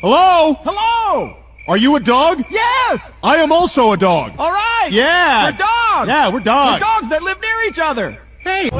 Hello? Hello! Are you a dog? Yes! I am also a dog. All right! Yeah. We're dogs! Yeah, we're dogs. We're dogs that live near each other! Hey.